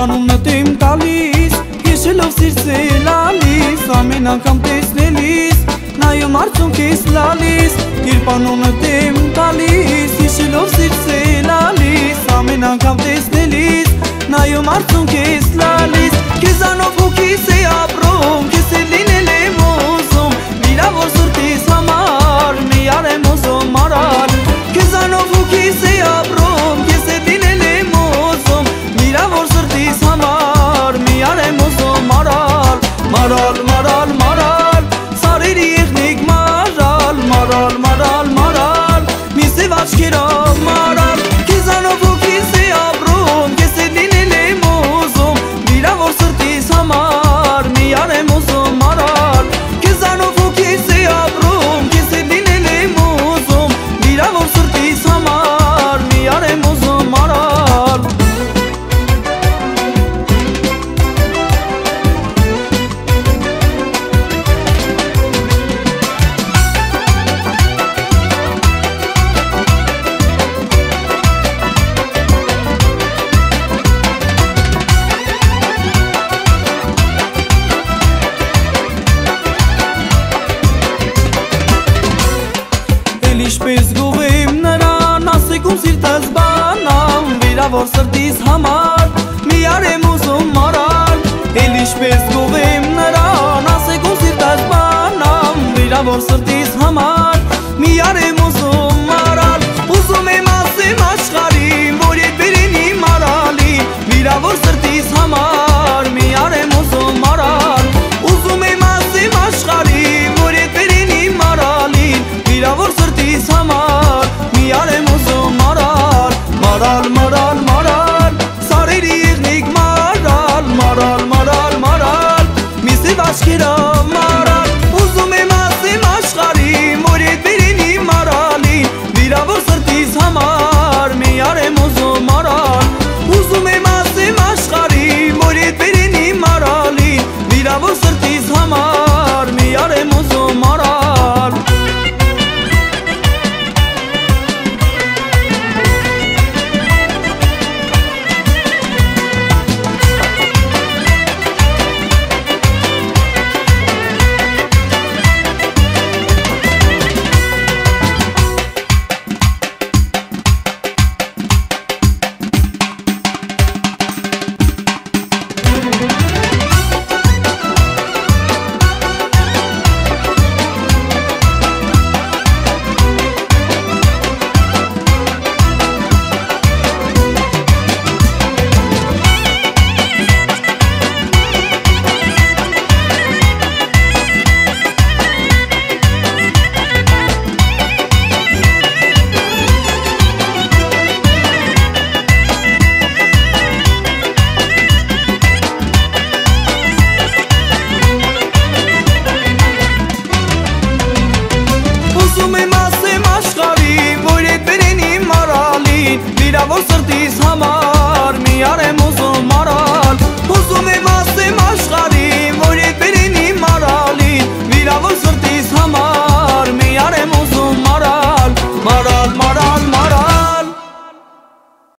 Անունդ իմ տալիս Հիշելով սիրտս է լալիս Ամեն անգամ տեսնելիս Նայում արցունք ես լալիս Երբ անունդ իմ տալիս Հիշելով սիրտս է լալիս Ամեն անգամ տեսնելիս Նայում արցունք ես Get on. Բանամ Վիրավոր սրտիս համար, մի արեմ ուզում մարալ Էլ ինչպես գովեմ նրան, ասեկում սիրտս բանամ Վիրավոր սրտիս համար,